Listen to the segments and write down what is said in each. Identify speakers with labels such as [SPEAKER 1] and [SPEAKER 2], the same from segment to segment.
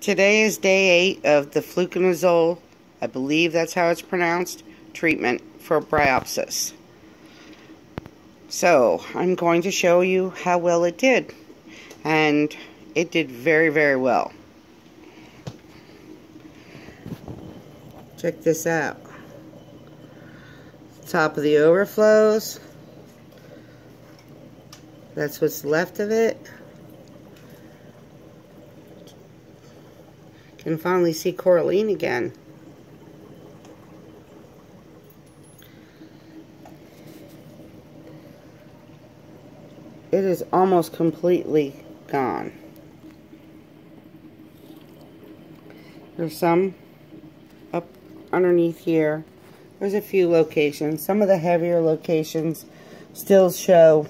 [SPEAKER 1] Today is day eight of the fluconazole, I believe that's how it's pronounced, treatment for bryopsis. So, I'm going to show you how well it did. And it did very, very well. Check this out. Top of the overflows. That's what's left of it. Can finally see coralline again. It is almost completely gone. There's some up underneath here. There's a few locations. Some of the heavier locations still show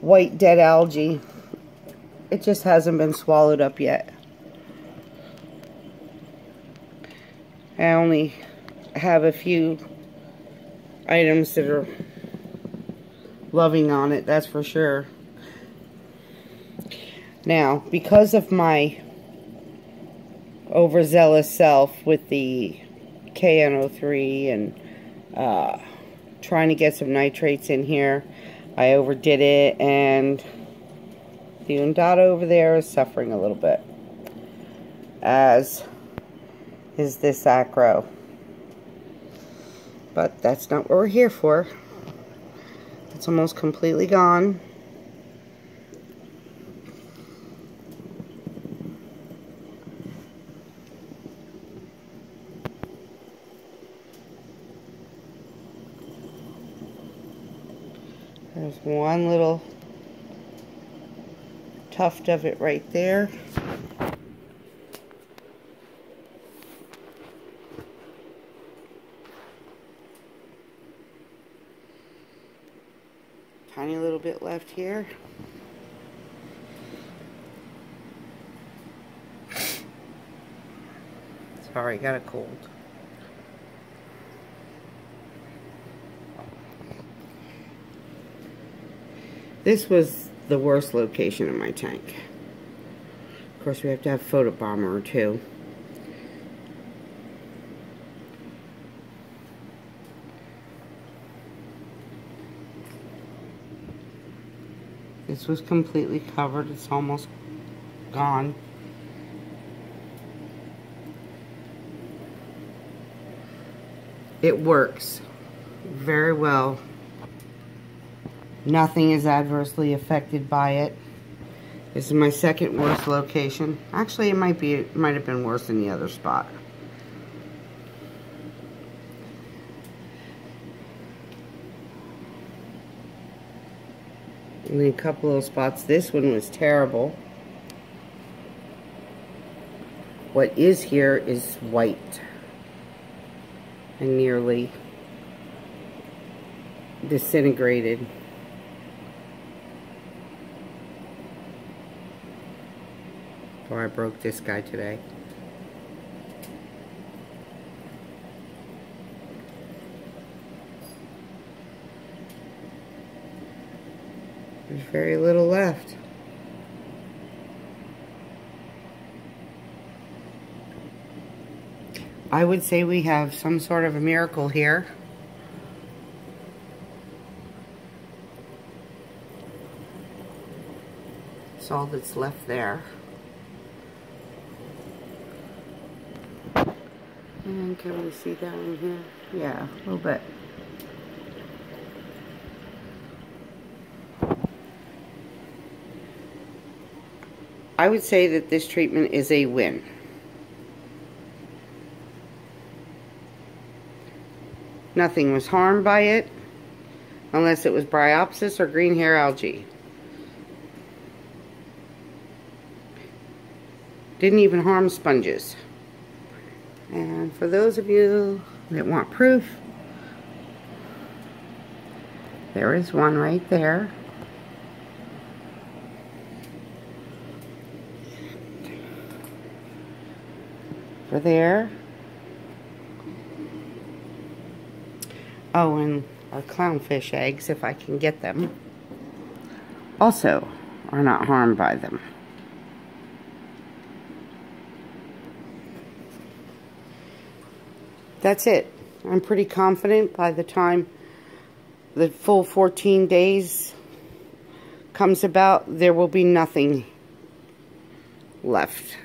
[SPEAKER 1] white dead algae. It just hasn't been swallowed up yet. I only have a few items that are loving on it, that's for sure. Now, because of my overzealous self with the KNO3 and uh, trying to get some nitrates in here, I overdid it and the undata over there is suffering a little bit. As is this acro. But that's not what we're here for. It's almost completely gone. There's one little tuft of it right there. Tiny little bit left here. Sorry, got a cold. This was the worst location in my tank. Of course, we have to have photobomber too. This was completely covered. It's almost gone. It works very well. Nothing is adversely affected by it. This is my second worst location. Actually, it might be it might have been worse than the other spot. Only a couple of spots. This one was terrible. What is here is white. And nearly disintegrated. Oh, I broke this guy today. There's very little left. I would say we have some sort of a miracle here. It's all that's left there. And can we see that down here? Yeah, a little bit. I would say that this treatment is a win. Nothing was harmed by it, unless it was bryopsis or green hair algae. Didn't even harm sponges. And for those of you that want proof, there is one right there. for there. Oh, and our clownfish eggs, if I can get them, also are not harmed by them. That's it. I'm pretty confident by the time the full 14 days comes about, there will be nothing left.